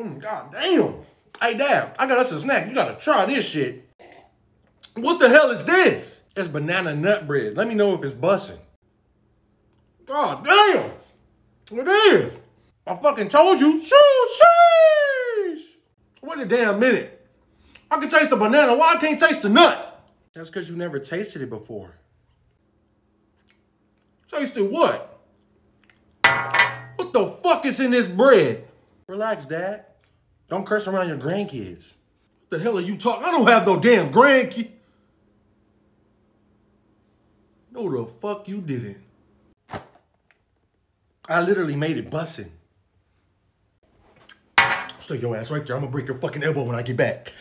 Mm, God damn. Hey, Dad, I got us a snack. You gotta try this shit. What the hell is this? It's banana nut bread. Let me know if it's bussin'. God damn. It is. I fucking told you. Shoo, sheesh. Wait a damn minute. I can taste the banana. Why I can't taste the nut? That's because you never tasted it before. Tasted what? What the fuck is in this bread? Relax, Dad. Don't curse around your grandkids. What the hell are you talking? I don't have no damn grandkids. No, the fuck you didn't. I literally made it bussin'. Stay your ass right there. I'm gonna break your fucking elbow when I get back.